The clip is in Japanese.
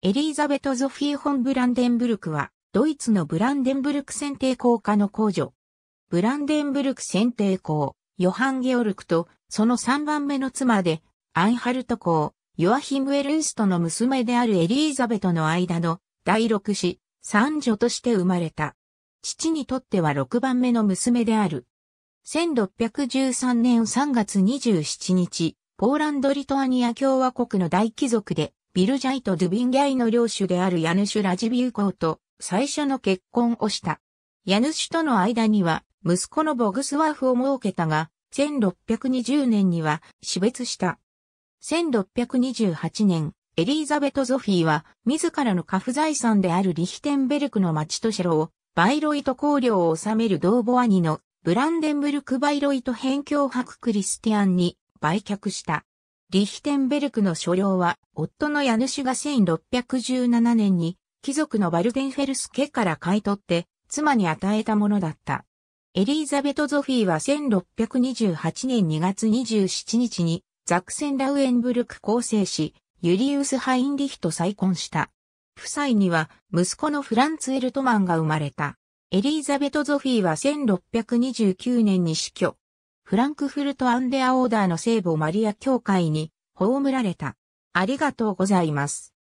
エリーザベト・ゾフィー・ホン・ブランデンブルクは、ドイツのブランデンブルク選定校家の公女。ブランデンブルク選定校、ヨハン・ゲオルクと、その3番目の妻で、アンハルト公、ヨアヒム・エルンストの娘であるエリーザベトの間の第六子、三女として生まれた。父にとっては6番目の娘である。1613年3月27日、ポーランド・リトアニア共和国の大貴族で、ビルジャイとドゥビンギャイの領主であるヤヌシュ・ラジビュー公と最初の結婚をした。ヤヌシュとの間には息子のボグスワーフを設けたが、1620年には死別した。1628年、エリーザベト・ゾフィーは自らの家父財産であるリヒテンベルクの町と城をバイロイト公領を治める同母兄のブランデンブルク・バイロイト辺境博クリスティアンに売却した。リヒテンベルクの所領は、夫の家主が1617年に、貴族のバルデンフェルス家から買い取って、妻に与えたものだった。エリーザベト・ゾフィーは1628年2月27日に、ザクセンラウエンブルク構成し、ユリウス・ハインリヒと再婚した。夫妻には、息子のフランツ・エルトマンが生まれた。エリーザベト・ゾフィーは1629年に死去。フランクフルト・アンデアオーダーの聖母マリア教会に葬られた。ありがとうございます。